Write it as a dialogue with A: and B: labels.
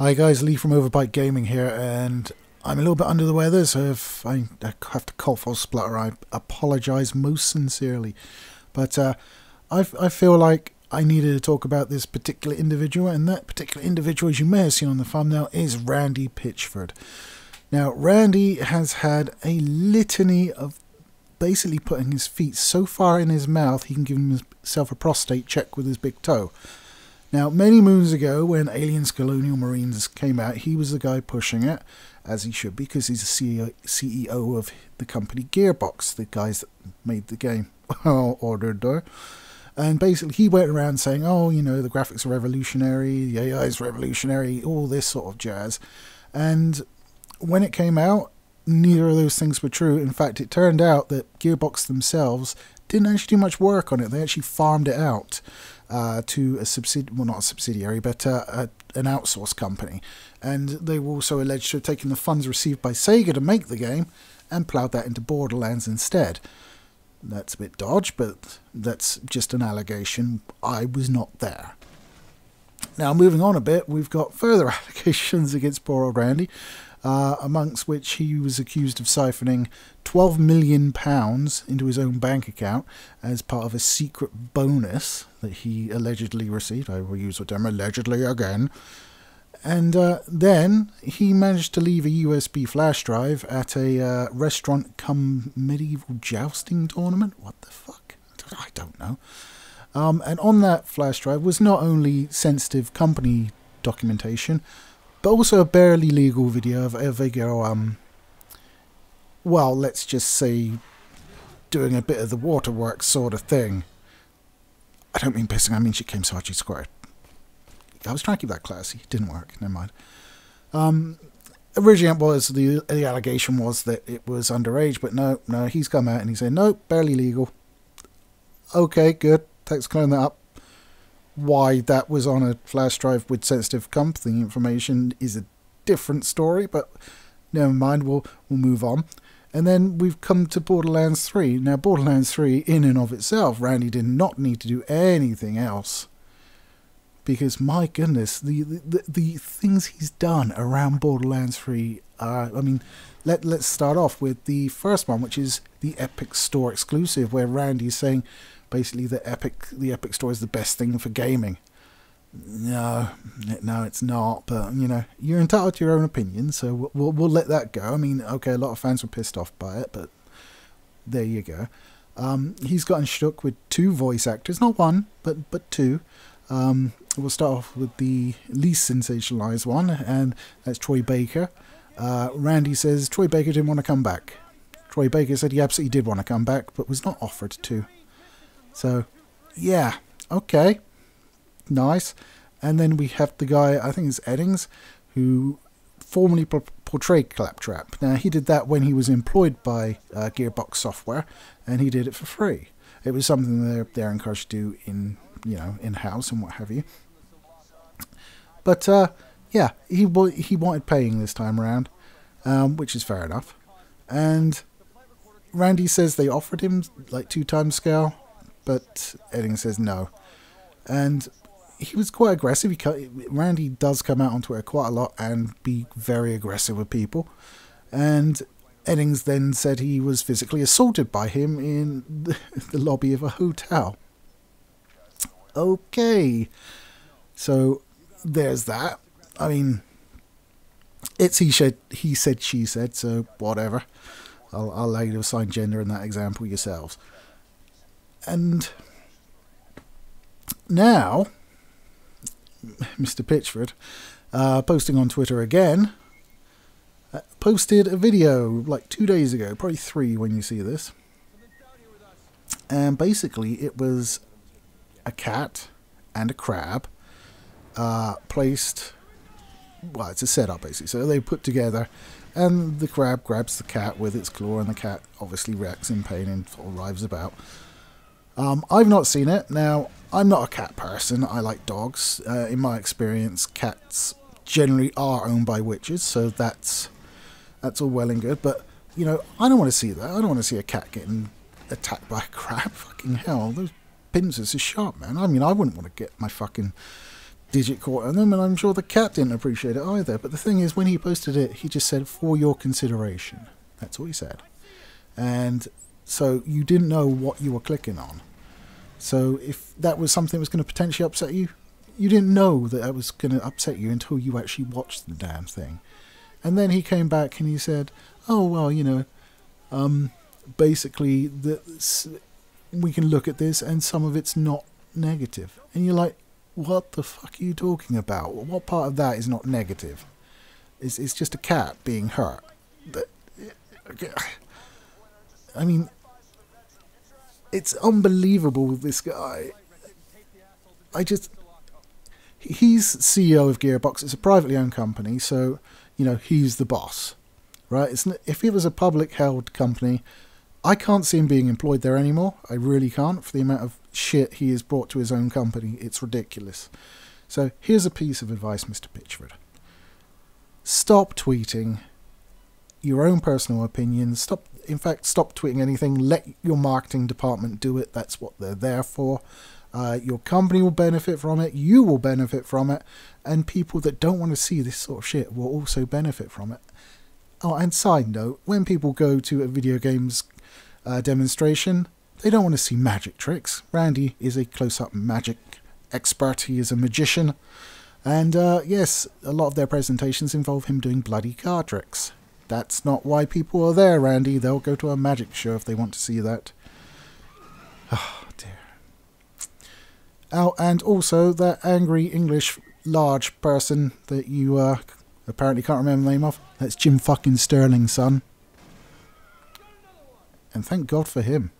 A: Hi guys, Lee from Overbyte Gaming here, and I'm a little bit under the weather, so if I have to cough or splutter, I apologise most sincerely. But uh, I, I feel like I needed to talk about this particular individual, and that particular individual, as you may have seen on the thumbnail, is Randy Pitchford. Now, Randy has had a litany of basically putting his feet so far in his mouth he can give himself a prostate check with his big toe. Now, many moons ago, when Aliens Colonial Marines came out, he was the guy pushing it, as he should be, because he's the CEO of the company Gearbox, the guys that made the game, oh, ordered door. And basically, he went around saying, oh, you know, the graphics are revolutionary, the AI is revolutionary, all this sort of jazz. And when it came out, neither of those things were true. In fact, it turned out that Gearbox themselves didn't actually do much work on it. They actually farmed it out uh, to a subsidiary, well, not a subsidiary, but uh, a, an outsourced company. And they were also alleged to have taken the funds received by Sega to make the game and ploughed that into Borderlands instead. That's a bit dodge, but that's just an allegation. I was not there. Now, moving on a bit, we've got further allegations against poor old Randy uh, amongst which he was accused of siphoning £12 million into his own bank account as part of a secret bonus that he allegedly received. I will use the term allegedly again. And uh, then he managed to leave a USB flash drive at a uh, restaurant come medieval jousting tournament. What the fuck? I don't know. Um, and on that flash drive was not only sensitive company documentation, but also a barely legal video of, a girl, um, well, let's just say, doing a bit of the waterworks sort of thing. I don't mean pissing, I mean she came so hard she squirted. I was trying to keep that classy. Didn't work. Never mind. Um, originally, it was the the allegation was that it was underage, but no, no. He's come out and he said no, barely legal. Okay, good. Thanks for clearing that up why that was on a flash drive with sensitive company information is a different story, but never mind, we'll, we'll move on. And then we've come to Borderlands 3. Now, Borderlands 3, in and of itself, Randy did not need to do anything else. Because, my goodness, the, the, the things he's done around Borderlands 3 are, I mean, let, let's start off with the first one, which is the Epic Store exclusive, where Randy's saying, basically the Epic the Epic Store is the best thing for gaming. No, no, it's not. But you know, you're entitled to your own opinion, so we'll, we'll, we'll let that go. I mean, okay, a lot of fans were pissed off by it, but there you go. Um, he's gotten shook with two voice actors, not one, but but two. Um, we'll start off with the least sensationalized one, and that's Troy Baker. Uh, Randy says Troy Baker didn't want to come back. Troy Baker said he absolutely did want to come back, but was not offered to. So, yeah, okay, nice. And then we have the guy, I think it's Eddings, who formerly portrayed Claptrap. Now, he did that when he was employed by uh, Gearbox Software, and he did it for free. It was something they're, they're encouraged to do in, you know, in-house and what have you. But, uh, yeah, he, he wanted paying this time around, um, which is fair enough. And Randy says they offered him, like, two times scale but Edding says no. And he was quite aggressive. He, Randy does come out on Twitter quite a lot and be very aggressive with people. And Eddings then said he was physically assaulted by him in the, the lobby of a hotel. Okay. So there's that. I mean, it's he said, he said, she said, so whatever. I'll, I'll allow you to assign gender in that example yourselves. And now, Mr. Pitchford, uh, posting on Twitter again, uh, posted a video like two days ago, probably three when you see this. And basically, it was a cat and a crab uh, placed. Well, it's a setup basically. So they put together, and the crab grabs the cat with its claw, and the cat obviously reacts in pain and sort of writhes about. Um, I've not seen it. Now, I'm not a cat person. I like dogs. Uh, in my experience, cats generally are owned by witches, so that's that's all well and good. But you know, I don't want to see that. I don't want to see a cat getting attacked by a crab. Fucking hell, those pincers are sharp, man. I mean, I wouldn't want to get my fucking digit caught on them, and I'm sure the cat didn't appreciate it either. But the thing is, when he posted it, he just said, for your consideration. That's all he said. And so you didn't know what you were clicking on. So if that was something that was going to potentially upset you, you didn't know that that was going to upset you until you actually watched the damn thing. And then he came back and he said, "Oh well, you know, um, basically the, we can look at this and some of it's not negative." And you're like, "What the fuck are you talking about? What part of that is not negative? It's it's just a cat being hurt." I mean, it's unbelievable with this guy. I just he's CEO of Gearbox. It's a privately owned company, so you know he's the boss, right? It's, if it was a public held company, I can't see him being employed there anymore. I really can't for the amount of shit he has brought to his own company. It's ridiculous. So here's a piece of advice, Mr. Pitchford. Stop tweeting your own personal opinions. Stop in fact, stop tweeting anything. Let your marketing department do it. That's what they're there for. Uh, your company will benefit from it. You will benefit from it. And people that don't want to see this sort of shit will also benefit from it. Oh, and side note, when people go to a video games uh, demonstration, they don't want to see magic tricks. Randy is a close-up magic expert. He is a magician. And uh, yes, a lot of their presentations involve him doing bloody card tricks. That's not why people are there, Randy. They'll go to a magic show if they want to see that. Oh, dear. Oh, and also that angry English large person that you uh, apparently can't remember the name of. That's Jim fucking Sterling, son. And thank God for him.